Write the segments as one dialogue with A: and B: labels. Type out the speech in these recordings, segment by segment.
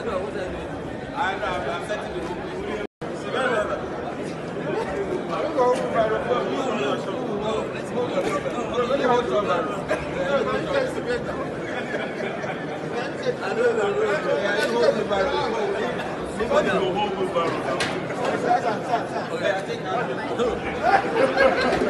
A: I know, what I mean. I know, I'm, I'm setting the whole place. I don't know. I don't know. I don't know.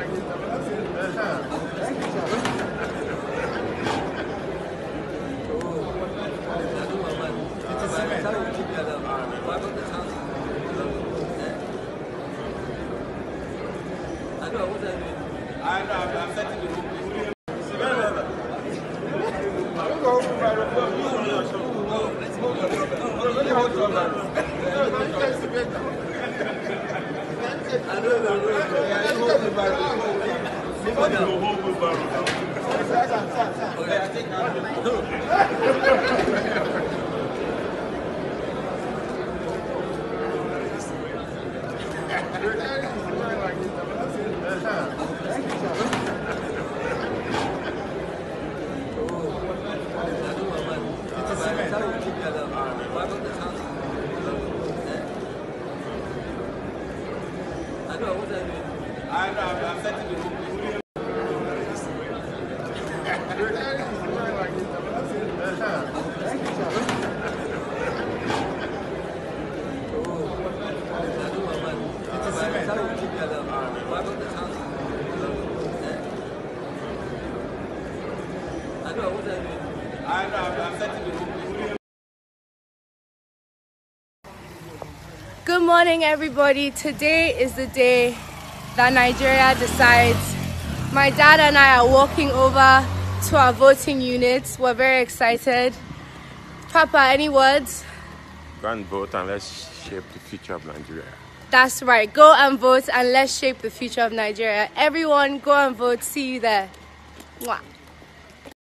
A: I know, I'm setting the room. I know, I'm setting the hook.
B: Good morning, everybody. Today is the day that Nigeria decides. My dad and I are walking over to our voting units. We're very excited. Papa, any words?
C: Go and vote and let's shape the future of Nigeria.
B: That's right. Go and vote and let's shape the future of Nigeria. Everyone, go and vote. See you there. Mwah.